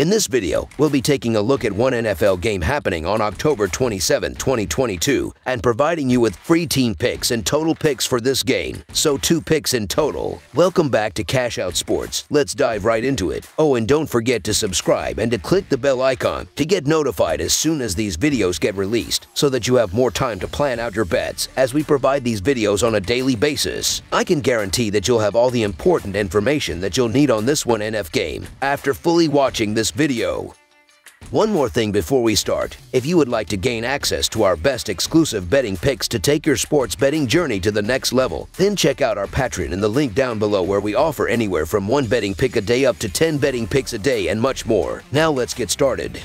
In this video, we'll be taking a look at one NFL game happening on October 27, 2022, and providing you with free team picks and total picks for this game, so two picks in total. Welcome back to Cash Out Sports. Let's dive right into it. Oh, and don't forget to subscribe and to click the bell icon to get notified as soon as these videos get released, so that you have more time to plan out your bets as we provide these videos on a daily basis. I can guarantee that you'll have all the important information that you'll need on this one NF game after fully watching this video. One more thing before we start. If you would like to gain access to our best exclusive betting picks to take your sports betting journey to the next level, then check out our Patreon in the link down below where we offer anywhere from one betting pick a day up to 10 betting picks a day and much more. Now let's get started.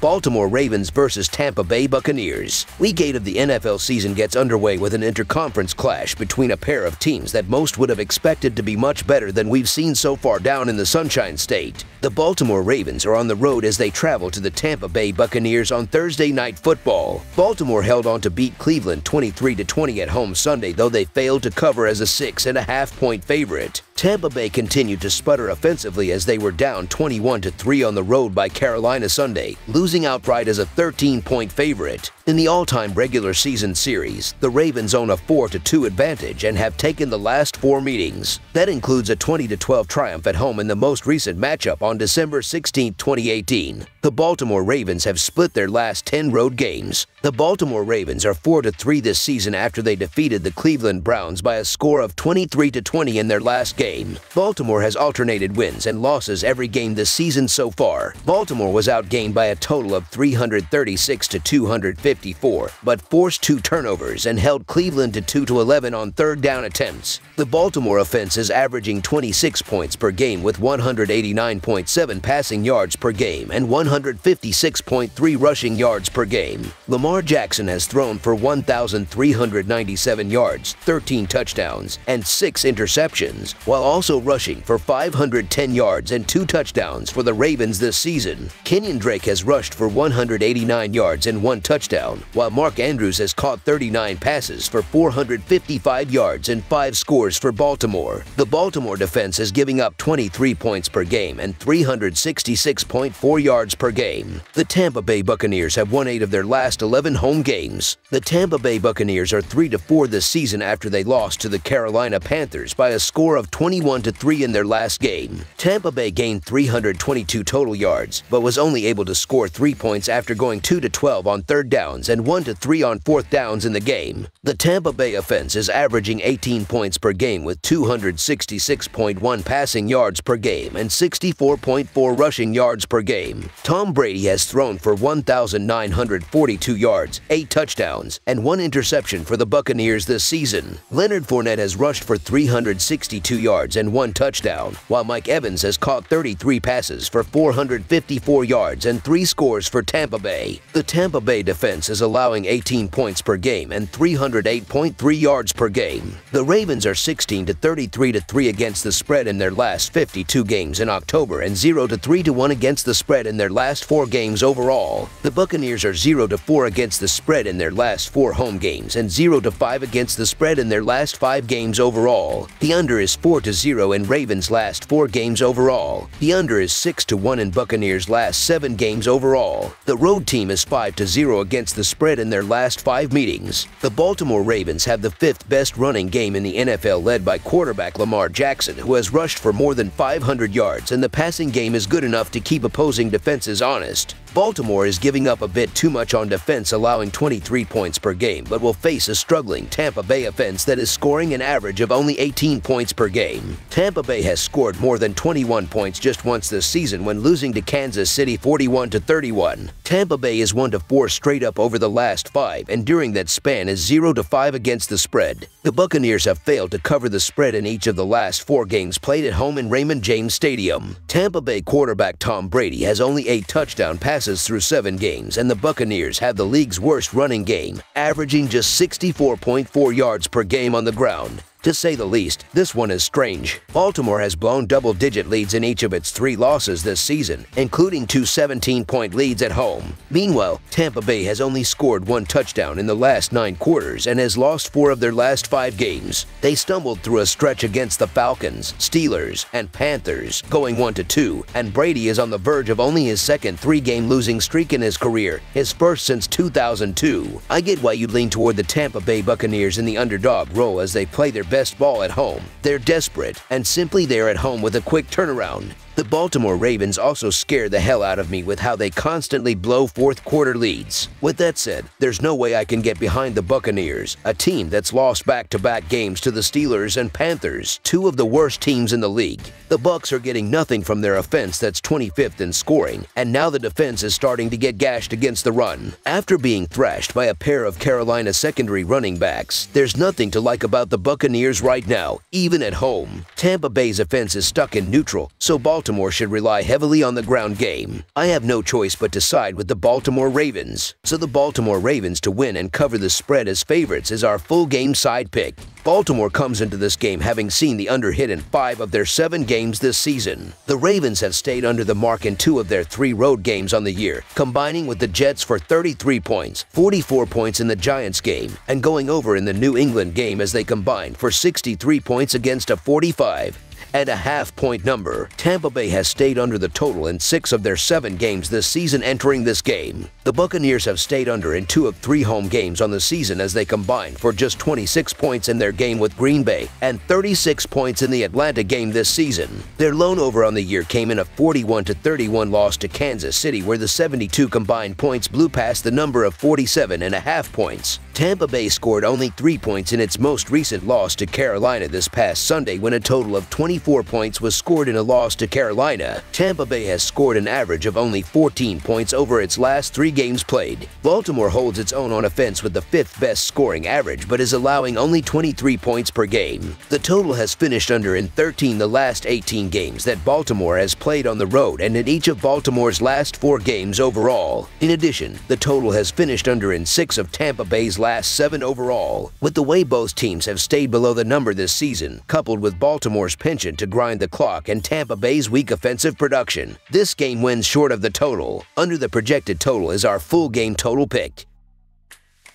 Baltimore Ravens versus Tampa Bay Buccaneers. Week 8 of the NFL season gets underway with an interconference clash between a pair of teams that most would have expected to be much better than we've seen so far down in the Sunshine State. The Baltimore Ravens are on the road as they travel to the Tampa Bay Buccaneers on Thursday Night Football. Baltimore held on to beat Cleveland 23-20 at home Sunday, though they failed to cover as a six and a half point favorite. Tampa Bay continued to sputter offensively as they were down 21-3 on the road by Carolina Sunday, losing outright as a 13-point favorite. In the all-time regular season series, the Ravens own a 4-2 advantage and have taken the last four meetings. That includes a 20-12 triumph at home in the most recent matchup on December 16, 2018. The Baltimore Ravens have split their last 10 road games. The Baltimore Ravens are 4-3 this season after they defeated the Cleveland Browns by a score of 23-20 in their last game. Baltimore has alternated wins and losses every game this season so far. Baltimore was outgained by a total of 336 to 250 54, but forced two turnovers and held Cleveland to 2 to 11 on third down attempts. The Baltimore offense is averaging 26 points per game with 189.7 passing yards per game and 156.3 rushing yards per game. Lamar Jackson has thrown for 1,397 yards, 13 touchdowns, and 6 interceptions, while also rushing for 510 yards and 2 touchdowns for the Ravens this season. Kenyon Drake has rushed for 189 yards and 1 touchdown while Mark Andrews has caught 39 passes for 455 yards and 5 scores for Baltimore. The Baltimore defense is giving up 23 points per game and 366.4 yards per game. The Tampa Bay Buccaneers have won 8 of their last 11 home games. The Tampa Bay Buccaneers are 3-4 this season after they lost to the Carolina Panthers by a score of 21-3 in their last game. Tampa Bay gained 322 total yards, but was only able to score 3 points after going 2-12 on third downs and 1 to 3 on fourth downs in the game. The Tampa Bay offense is averaging 18 points per game with 266.1 passing yards per game and 64.4 rushing yards per game. Tom Brady has thrown for 1,942 yards, 8 touchdowns, and 1 interception for the Buccaneers this season. Leonard Fournette has rushed for 362 yards and 1 touchdown, while Mike Evans has caught 33 passes for 454 yards and 3 scores for Tampa Bay. The Tampa Bay defense is allowing 18 points per game and 308.3 yards per game. The Ravens are 16 to 33 to 3 against the spread in their last 52 games in October and 0 to 3 to 1 against the spread in their last 4 games overall. The Buccaneers are 0 to 4 against the spread in their last 4 home games and 0 to 5 against the spread in their last 5 games overall. The under is 4 to 0 in Ravens' last 4 games overall. The under is 6 to 1 in Buccaneers' last 7 games overall. The road team is 5 to 0 against against the spread in their last five meetings. The Baltimore Ravens have the fifth best running game in the NFL led by quarterback Lamar Jackson, who has rushed for more than 500 yards, and the passing game is good enough to keep opposing defenses honest. Baltimore is giving up a bit too much on defense, allowing 23 points per game, but will face a struggling Tampa Bay offense that is scoring an average of only 18 points per game. Tampa Bay has scored more than 21 points just once this season when losing to Kansas City 41 to 31. Tampa Bay is 1 to 4 straight up over the last 5 and during that span is 0 to 5 against the spread. The Buccaneers have failed to cover the spread in each of the last 4 games played at home in Raymond James Stadium. Tampa Bay quarterback Tom Brady has only 8 touchdown passes through seven games, and the Buccaneers have the league's worst running game, averaging just 64.4 yards per game on the ground. To say the least, this one is strange. Baltimore has blown double-digit leads in each of its three losses this season, including two 17-point leads at home. Meanwhile, Tampa Bay has only scored one touchdown in the last nine quarters and has lost four of their last five games. They stumbled through a stretch against the Falcons, Steelers, and Panthers, going 1-2, and Brady is on the verge of only his second three-game losing streak in his career, his first since 2002. I get why you'd lean toward the Tampa Bay Buccaneers in the underdog role as they play their best ball at home. They're desperate and simply there at home with a quick turnaround. The Baltimore Ravens also scare the hell out of me with how they constantly blow fourth quarter leads. With that said, there's no way I can get behind the Buccaneers, a team that's lost back-to-back -back games to the Steelers and Panthers, two of the worst teams in the league. The Bucks are getting nothing from their offense that's 25th in scoring, and now the defense is starting to get gashed against the run. After being thrashed by a pair of Carolina secondary running backs, there's nothing to like about the Buccaneers right now, even at home. Tampa Bay's offense is stuck in neutral, so Baltimore Baltimore should rely heavily on the ground game. I have no choice but to side with the Baltimore Ravens, so the Baltimore Ravens to win and cover the spread as favorites is our full game side pick. Baltimore comes into this game having seen the under hit in five of their seven games this season. The Ravens have stayed under the mark in two of their three road games on the year, combining with the Jets for 33 points, 44 points in the Giants game, and going over in the New England game as they combined for 63 points against a 45 and a half point number. Tampa Bay has stayed under the total in six of their seven games this season entering this game. The Buccaneers have stayed under in two of three home games on the season as they combined for just 26 points in their game with Green Bay and 36 points in the Atlanta game this season. Their lone over on the year came in a 41-31 loss to Kansas City where the 72 combined points blew past the number of 47 and a half points. Tampa Bay scored only three points in its most recent loss to Carolina this past Sunday when a total of 24 points was scored in a loss to Carolina. Tampa Bay has scored an average of only 14 points over its last three games played. Baltimore holds its own on offense with the fifth best scoring average but is allowing only 23 points per game. The total has finished under in 13 the last 18 games that Baltimore has played on the road and in each of Baltimore's last four games overall. In addition, the total has finished under in six of Tampa Bay's last seven overall. With the way both teams have stayed below the number this season, coupled with Baltimore's penchant to grind the clock and Tampa Bay's weak offensive production, this game wins short of the total. Under the projected total is our full game total pick.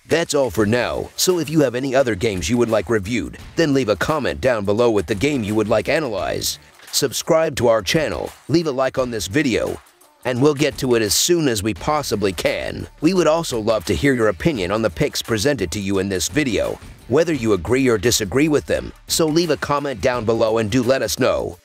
That's all for now, so if you have any other games you would like reviewed, then leave a comment down below with the game you would like analyzed. Subscribe to our channel, leave a like on this video, and we'll get to it as soon as we possibly can. We would also love to hear your opinion on the picks presented to you in this video, whether you agree or disagree with them, so leave a comment down below and do let us know.